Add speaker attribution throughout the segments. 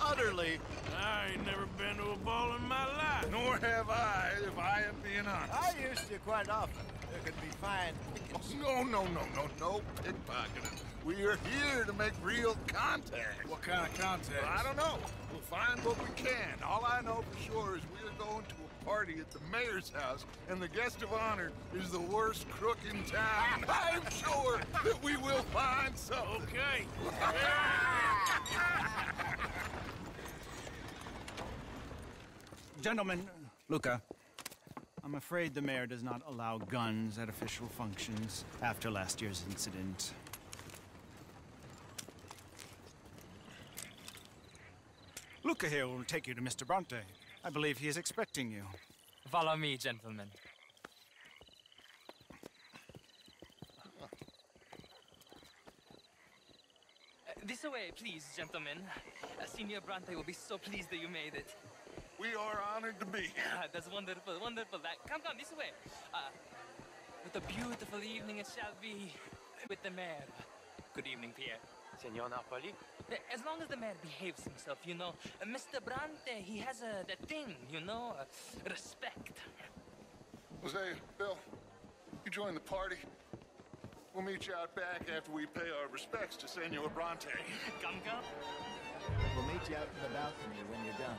Speaker 1: utterly.
Speaker 2: I ain't never been to a ball in my life.
Speaker 1: Nor have I, if I am being honest.
Speaker 3: I used to quite often. There could be fine pickings.
Speaker 1: No, no, no, no, no pickpocketing. We are here to make real contact.
Speaker 4: What kind of contact?
Speaker 1: I don't know. We'll find what we can. All I know for sure is we are going to a party at the mayor's house, and the guest of honor is the worst crook in town. I'm sure that we will find something.
Speaker 2: Okay.
Speaker 4: Gentlemen, Luca, I'm afraid the mayor does not allow guns at official functions after last year's incident. Luca here will take you to Mr. Bronte. I believe he is expecting you.
Speaker 5: Follow me, gentlemen. Uh, This way, please, gentlemen. Uh, Senior Bronte will be so pleased that you made it.
Speaker 1: We are honored to be here.
Speaker 5: Ah, That's wonderful, wonderful. That, come, come, this way. Uh, what a beautiful evening it shall be with the mayor. Good evening, Pierre.
Speaker 6: Signor Napoli?
Speaker 5: Uh, As long as the mayor behaves himself, you know. Uh, Mr. Bronte, he has a that thing, you know, uh, respect.
Speaker 1: Hosea, Bill, you join the party. We'll meet you out back after we pay our respects to Senor Bronte.
Speaker 5: Come, come.
Speaker 3: We'll meet you out in the balcony when you're done.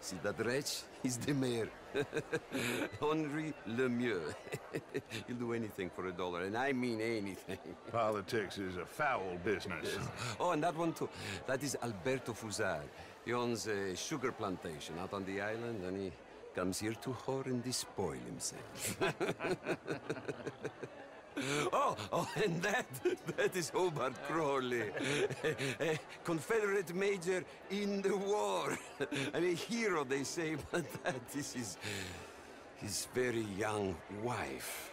Speaker 7: See that wretch? He's the mayor. Henri Lemieux. He'll do anything for a dollar, and I mean anything.
Speaker 1: Politics is a foul business.
Speaker 7: Oh, and that one too. That is Alberto Fussar. He owns a sugar plantation out on the island, and he comes here to whore and despoil himself. Oh, oh, and that, that is Hobart Crawley, a Confederate major in the war. and a hero, they say, but that is his, his very young wife.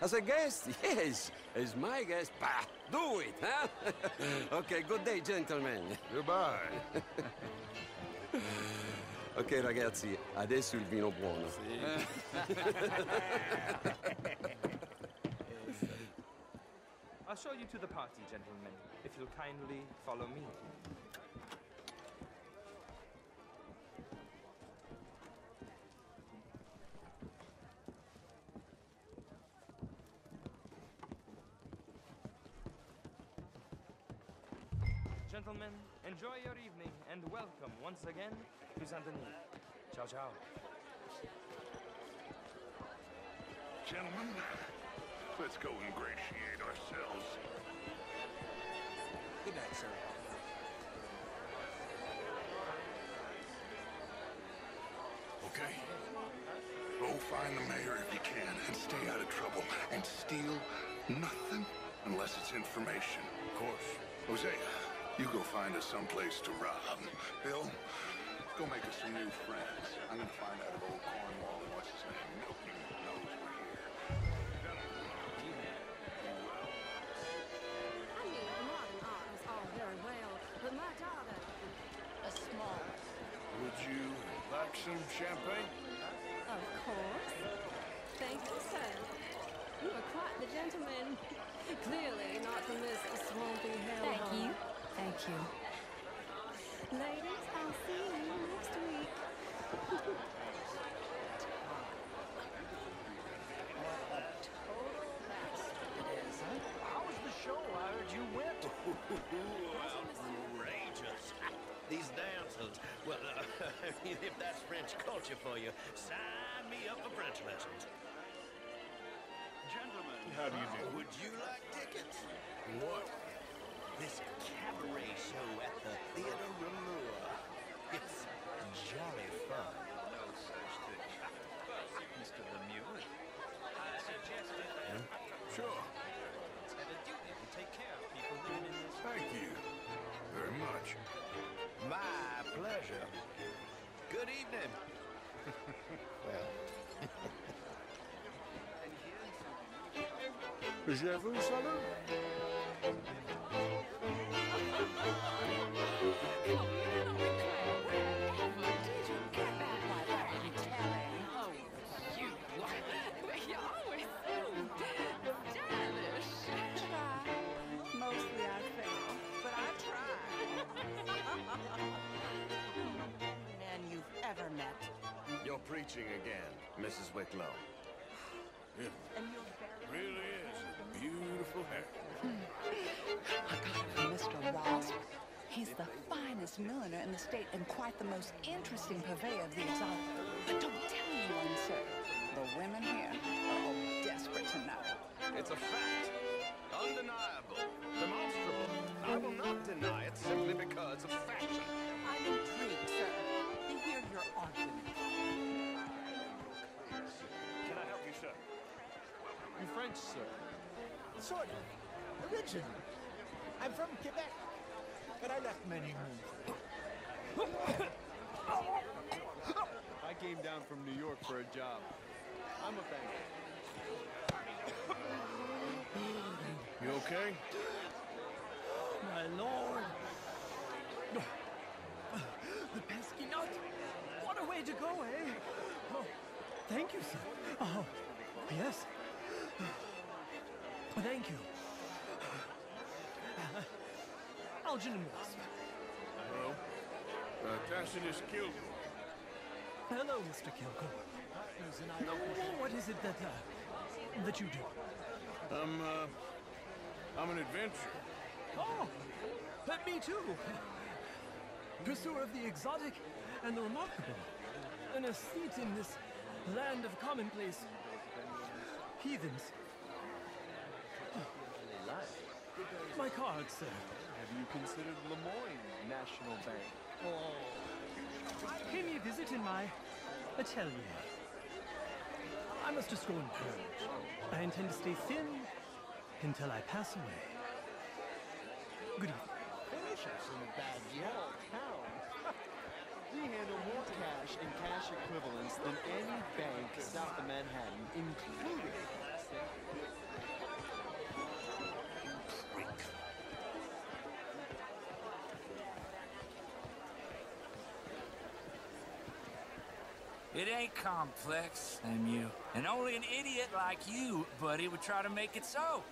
Speaker 7: As a guest? Yes. As my guest? Bah, do it, huh? okay, good day, gentlemen.
Speaker 1: Goodbye.
Speaker 7: Ok, ragazzi, adesso il vino buono.
Speaker 6: I'll show you to the party, gentlemen, if you'll kindly follow me. Gentlemen, enjoy your evening and welcome once again to Saint Denis. Ciao, ciao.
Speaker 1: Gentlemen, let's go ingratiate ourselves.
Speaker 3: Good night, sir.
Speaker 1: Okay? Go find the mayor if you can and stay out of trouble. And steal nothing unless it's information. Of course. Hosea, you go find us someplace to rob. Bill, go make us some new friends. I'm gonna find out if old Cornwall and what's his name, Milton, knows we're here.
Speaker 8: I mean, modern art is all very well, but my daughter, a small,
Speaker 2: Would you like some champagne?
Speaker 8: of course. Thank you, sir. You are quite the gentleman. Clearly not from
Speaker 9: if that's French culture for you, sign me up for French lessons.
Speaker 2: Gentlemen. How do you do?
Speaker 9: Would you like tickets?
Speaker 2: What?
Speaker 9: This cabaret show at the Theatre Raleur. It's jolly fun.
Speaker 5: No such thing. Mr. Lemieux, I suggested that
Speaker 1: Sure.
Speaker 5: it's a duty to take care of people living in this.
Speaker 1: Thank you very much.
Speaker 9: My pleasure. Good evening.
Speaker 1: Je vous salue.
Speaker 10: Oh, You're
Speaker 9: preaching again, Mrs. Wicklow.
Speaker 11: And you're
Speaker 2: Really is a beautiful hair.
Speaker 11: I got it from Mr. Wasp. He's the finest milliner in the state and quite the most interesting purveyor of the exotic. But don't tell anyone, sir. The women here are all desperate to know.
Speaker 9: It's a fact. Undeniable. Demonstrable. I will not deny it simply because of fashion.
Speaker 3: French, sir? Sort of. Originally. I'm from Quebec, but I left many moons. I came down from New York for a job. I'm a banker.
Speaker 2: You okay?
Speaker 3: My lord! The pesky nut! What a way to go, eh? Oh, thank you, sir. Oh, yes. Thank you. Uh, Algernon Wasp.
Speaker 2: Hello. Uh, Tacitus Kilgore.
Speaker 3: Hello, Mr. Kilgore. Now, what is it that, uh, that you do?
Speaker 2: I'm, uh, I'm an adventurer.
Speaker 3: Oh, but me too. Pursuer of the exotic and the remarkable. An aesthete in this land of commonplace heathens. My card, sir.
Speaker 12: Have you considered Lemoyne National Bank? Oh.
Speaker 3: Pay me a visit in my atelier. I must just go and purge. I intend to stay thin until I pass away. Good evening.
Speaker 12: Finish us in a bad small town. we handle more cash and cash equivalents than any bank south of Manhattan, including
Speaker 13: It ain't complex, MU. And only an idiot like you, buddy, would try to make it so.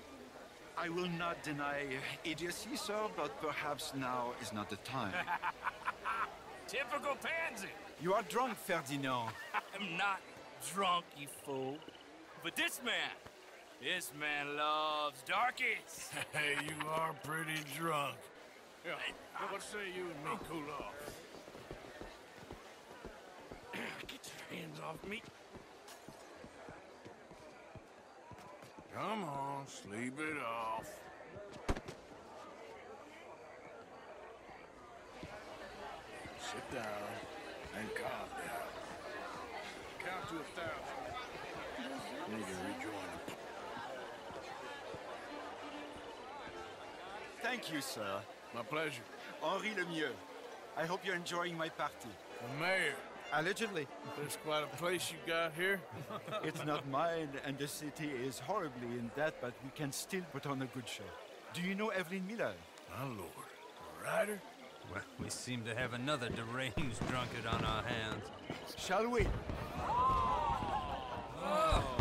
Speaker 14: I will not deny idiocy, sir, but perhaps now is not the time.
Speaker 13: Typical pansy.
Speaker 4: You are drunk, Ferdinand.
Speaker 13: I'm not drunk, you fool. But this man, this man loves darkies.
Speaker 2: Hey, you are pretty drunk. Yeah, what say you and me cool off?
Speaker 13: Get your hands off me.
Speaker 2: Come on, sleep it off. Sit down and calm down. Count to a thousand. Need to rejoin the
Speaker 14: Thank you, sir.
Speaker 2: My pleasure.
Speaker 14: Henri Lemieux. I hope you're enjoying my party.
Speaker 2: The mayor.
Speaker 14: Allegedly.
Speaker 2: There's quite a place you got here.
Speaker 14: it's not mine, and the city is horribly in debt, but we can still put on a good show. Do you know Evelyn Miller?
Speaker 2: My lord. A rider?
Speaker 15: Well, we seem to have another deranged drunkard on our hands.
Speaker 14: Shall we?
Speaker 15: My lord!